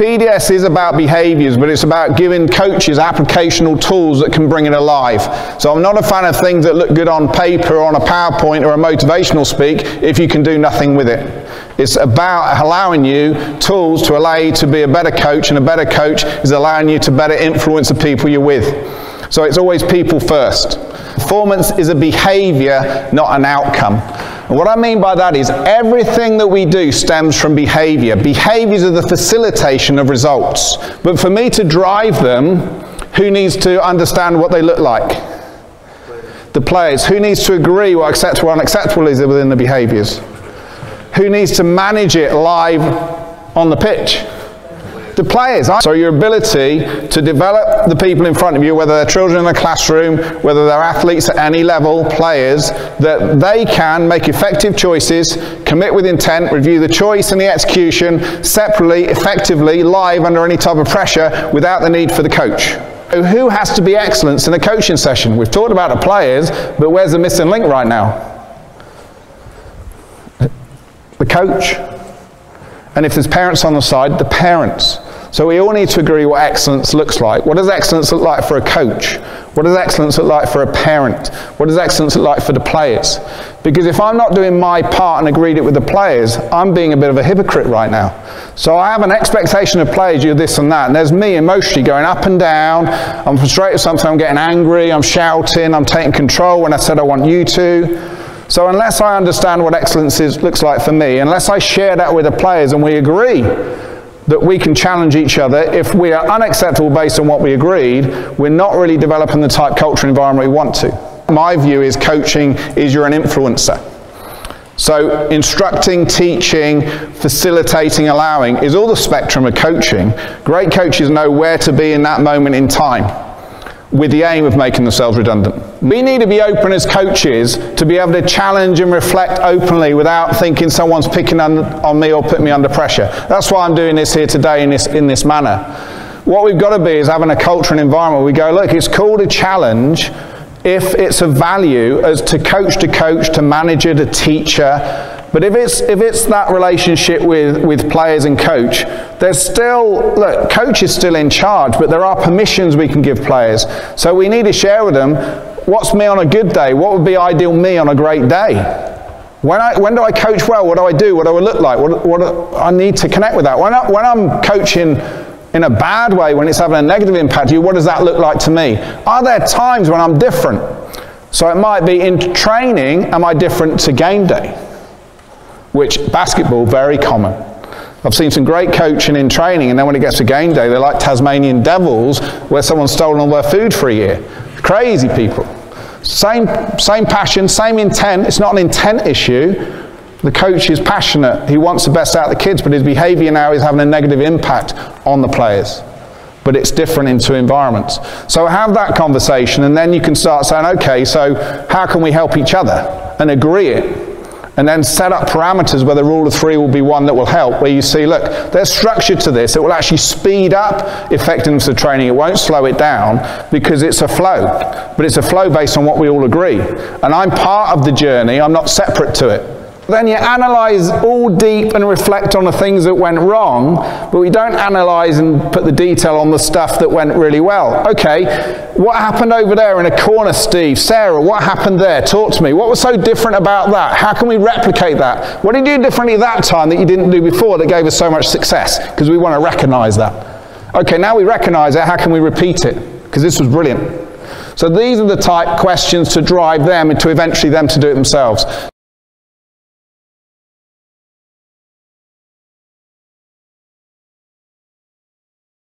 PDS is about behaviors, but it's about giving coaches applicational tools that can bring it alive. So I'm not a fan of things that look good on paper or on a PowerPoint or a motivational speak if you can do nothing with it. It's about allowing you tools to allow you to be a better coach, and a better coach is allowing you to better influence the people you're with. So it's always people first. Performance is a behavior, not an outcome. And what I mean by that is everything that we do stems from behavior. Behaviors are the facilitation of results. But for me to drive them, who needs to understand what they look like? The players. Who needs to agree what acceptable or unacceptable is within the behaviors? Who needs to manage it live on the pitch? The players. So your ability to develop the people in front of you, whether they're children in the classroom, whether they're athletes at any level, players, that they can make effective choices, commit with intent, review the choice and the execution separately, effectively, live under any type of pressure without the need for the coach. Who has to be excellence in a coaching session? We've talked about the players, but where's the missing link right now? The coach. And if there's parents on the side, the parents. So we all need to agree what excellence looks like. What does excellence look like for a coach? What does excellence look like for a parent? What does excellence look like for the players? Because if I'm not doing my part and agreed it with the players, I'm being a bit of a hypocrite right now. So I have an expectation of players, you're this and that, and there's me emotionally going up and down. I'm frustrated with something, I'm getting angry, I'm shouting, I'm taking control when I said I want you to. So unless I understand what excellence is, looks like for me, unless I share that with the players and we agree that we can challenge each other, if we are unacceptable based on what we agreed, we're not really developing the type culture environment we want to. My view is coaching is you're an influencer. So instructing, teaching, facilitating, allowing is all the spectrum of coaching. Great coaches know where to be in that moment in time with the aim of making themselves redundant. We need to be open as coaches to be able to challenge and reflect openly without thinking someone's picking on, on me or putting me under pressure. That's why I'm doing this here today in this, in this manner. What we've got to be is having a culture and environment where we go, look, it's cool to challenge if it's of value as to coach to coach, to manager to teacher, but if it's, if it's that relationship with, with players and coach, there's still, look, coach is still in charge, but there are permissions we can give players. So we need to share with them what's me on a good day? What would be ideal me on a great day? When, I, when do I coach well? What do I do? What do I look like? What, what I need to connect with that. When, I, when I'm coaching in a bad way, when it's having a negative impact you, what does that look like to me? Are there times when I'm different? So it might be in training, am I different to game day? Which basketball, very common. I've seen some great coaching in training, and then when it gets to game day, they're like Tasmanian devils where someone's stolen all their food for a year. Crazy people. Same, same passion, same intent. It's not an intent issue. The coach is passionate. He wants the best out of the kids, but his behavior now is having a negative impact on the players. But it's different in two environments. So have that conversation, and then you can start saying, okay, so how can we help each other? And agree it and then set up parameters where the rule of three will be one that will help, where you see, look, there's structure to this. It will actually speed up effectiveness of training. It won't slow it down because it's a flow. But it's a flow based on what we all agree. And I'm part of the journey. I'm not separate to it. Then you analyze all deep and reflect on the things that went wrong, but we don't analyze and put the detail on the stuff that went really well. Okay, what happened over there in a corner, Steve? Sarah, what happened there? Talk to me. What was so different about that? How can we replicate that? What did you do differently that time that you didn't do before that gave us so much success? Because we want to recognize that. Okay, now we recognize it, how can we repeat it? Because this was brilliant. So these are the type questions to drive them and to eventually them to do it themselves.